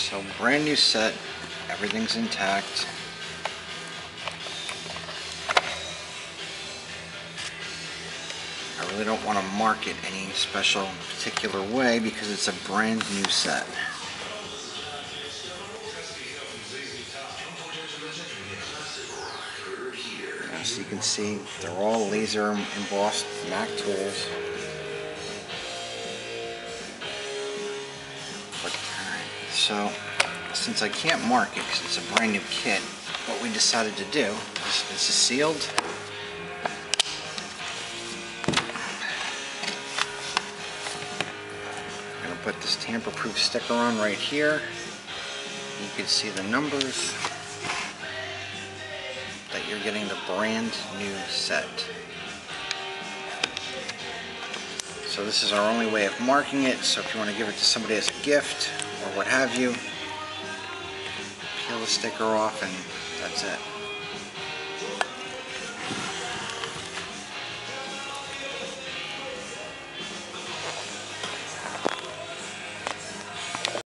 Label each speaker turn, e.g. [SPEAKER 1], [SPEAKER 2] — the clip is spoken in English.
[SPEAKER 1] So brand new set, everything's intact. I really don't want to mark it any special particular way because it's a brand new set. As you can see, they're all laser embossed Mac tools. So since I can't mark it because it's a brand new kit, what we decided to do is this is sealed. I'm gonna put this tamper-proof sticker on right here. You can see the numbers that you're getting the brand new set. So this is our only way of marking it, so if you want to give it to somebody as a gift or what have you, peel the sticker off and that's it.